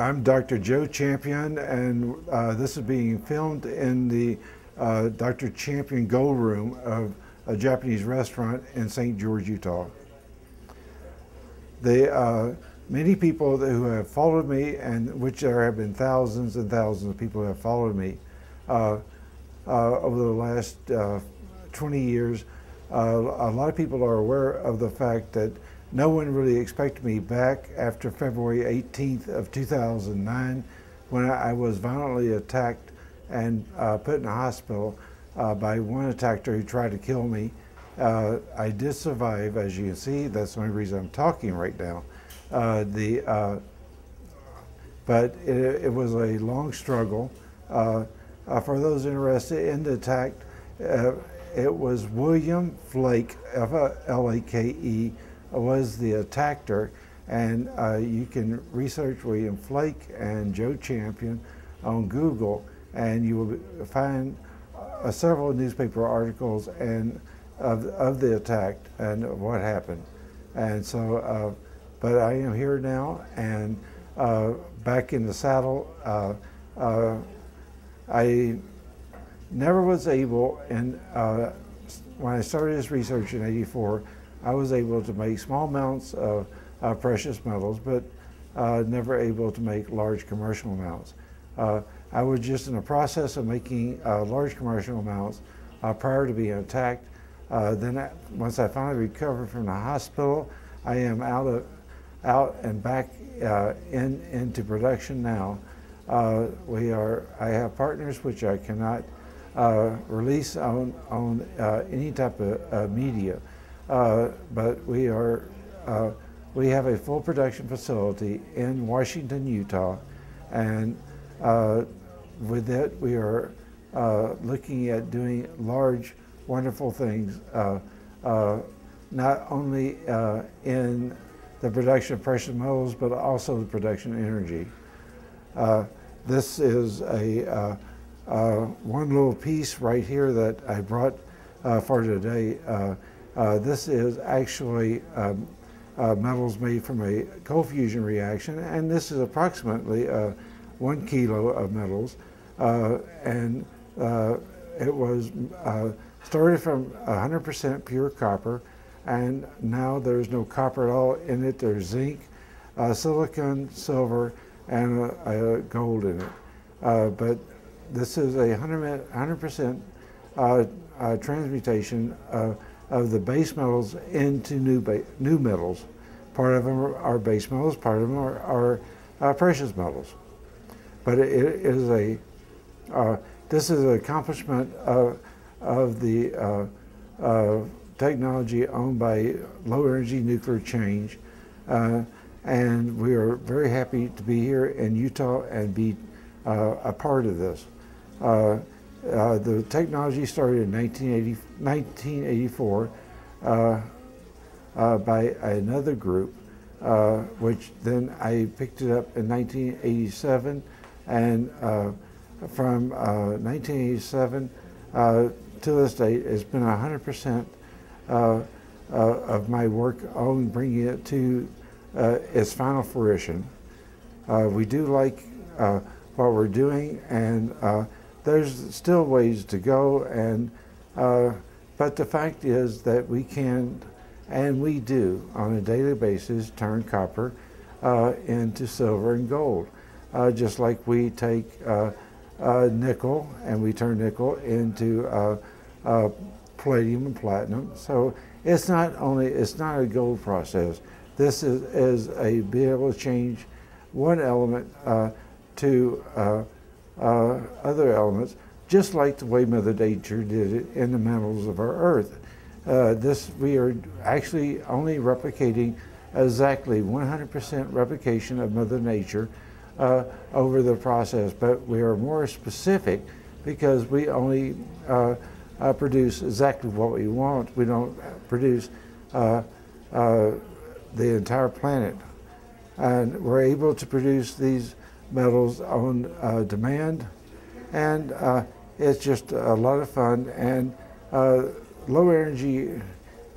I'm Dr. Joe Champion, and uh, this is being filmed in the uh, Dr. Champion Gold Room of a Japanese restaurant in St. George, Utah. The, uh, many people who have followed me, and which there have been thousands and thousands of people who have followed me uh, uh, over the last uh, 20 years, a lot of people are aware of the fact that no one really expected me back after February 18th of 2009 when I was violently attacked and uh, put in a hospital uh, by one attacker who tried to kill me. Uh, I did survive, as you can see. That's the only reason I'm talking right now. Uh, the, uh, but it, it, was a long struggle. Uh, for those interested in the attack, it was William Flake, F-L-A-K-E, was the attacker. And uh, you can research William Flake and Joe Champion on Google, and you will find uh, several newspaper articles and of, of the attack and what happened. And so, uh, but I am here now and uh, back in the saddle. Uh, uh, I never was able, and when I started this research in 84, I was able to make small amounts of uh, precious metals, but uh, never able to make large commercial amounts. Uh, I was just in the process of making uh, large commercial amounts uh, prior to being attacked. Uh, then I, once I finally recovered from the hospital, I am out of out and back in into production now. we are. I have partners which I cannot release on on any type of media. Uh, but we are, uh, we have a full production facility in Washington, Utah, and uh, with that we are uh, looking at doing large, wonderful things, uh, not only in the production of precious metals, but also the production of energy. this is a one little piece right here that I brought for today. Uh, this is actually um, uh, metals made from a cold fusion reaction, and this is approximately uh, one kilo of metals. Uh, and uh, it was uh, started from 100% pure copper, and now there's no copper at all in it. There's zinc, silicon, silver, and gold in it. but this is a 100% transmutation of the base metals into new, new metals. Part of them are, base metals, part of them are, are uh, precious metals. But it, it is a, uh, this is an accomplishment of, of the uh, uh technology owned by Low Energy Nuclear Change. Uh, and we are very happy to be here in Utah and be uh, a part of this. Uh, the technology started in 1980, 1984 uh, uh, by another group, uh, which then I picked it up in 1987, and uh, from 1987 to this date, it's been 100% of my work on bringing it to its final fruition. we do like what we're doing, and there's still ways to go, and uh, but the fact is that we can, and we do on a daily basis, turn copper uh, into silver and gold, uh, just like we take uh, uh, nickel and we turn nickel into uh, palladium and platinum. So it's not only it's not a gold process. This is, is a be able to change one element to uh, other elements, just like the way Mother Nature did it in the metals of our Earth. Uh, this we are actually only replicating exactly 100% replication of Mother Nature uh, over the process, but we are more specific because we only uh, uh, produce exactly what we want. We don't produce uh, uh, the entire planet. And we're able to produce these metals on uh, demand, and uh, it's just a lot of fun. And uh, low energy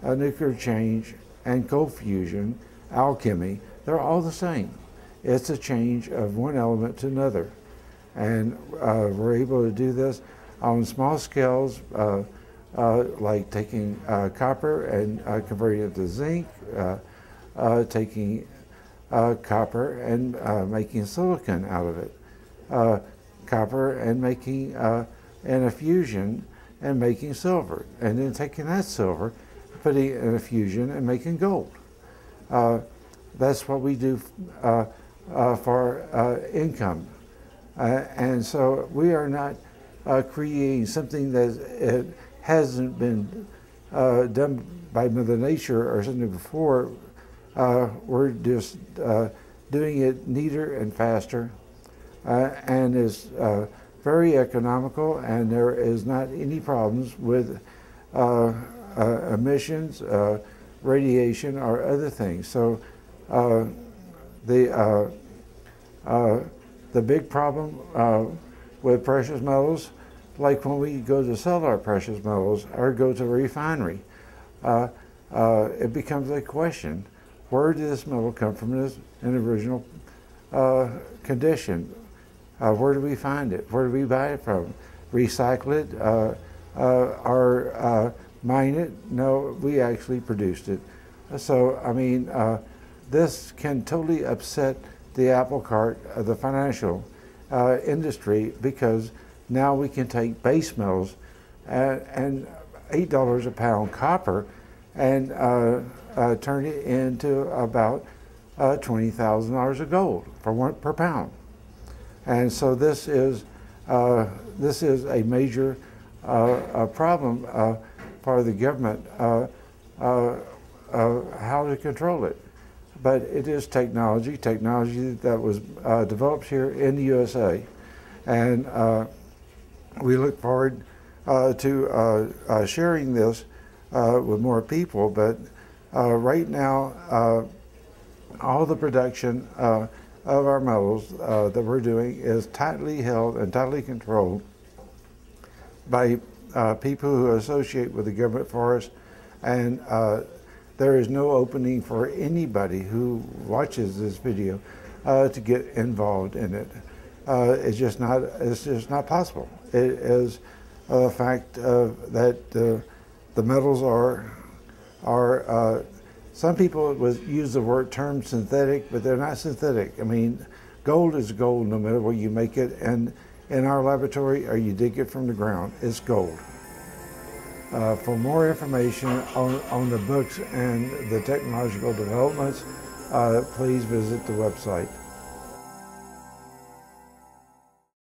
uh, nuclear change and cold fusion, alchemy, they're all the same. It's a change of one element to another. And uh, we're able to do this on small scales, uh, like taking uh, copper and uh, converting it to zinc, uh, copper and making silicon out of it, copper and making an infusion and making silver, and then taking that silver, putting it in a fusion and making gold. that's what we do uh, for uh, income. Uh, and so we are not creating something that hasn't been done by Mother Nature or something before. We're just doing it neater and faster and is very economical and there is not any problems with uh, uh, emissions, uh, radiation, or other things. So the uh, uh, the big problem uh, with precious metals, like when we go to sell our precious metals or go to a refinery, uh, uh, it becomes a question: Where did this metal come from in its original uh, condition? Uh, where do we find it? Where do we buy it from? Recycle it uh, uh, or mine it? No, we actually produced it. So I mean this can totally upset the apple cart of the financial uh, industry because now we can take base metals and, and eight dollars a pound copper and uh, uh, turn it into about uh, twenty thousand dollars of gold for one per pound. And so this is uh, this is a major uh, problem for the government how to control it but it is technology, technology that was uh, developed here in the USA. And uh, we look forward uh, to uh, uh, sharing this uh, with more people, but right now, all the production of our metals that we're doing is tightly held and tightly controlled by people who associate with the government forest and there is no opening for anybody who watches this video uh, to get involved in it. Uh, it's just not. It's just not possible. It is a fact uh, that the metals are are. Uh, some people would use the word term synthetic, but they're not synthetic. I mean, gold is gold no matter where you make it, and in our laboratory or you dig it from the ground, it's gold. Uh, for more information on, on the books and the technological developments, uh, please visit the website.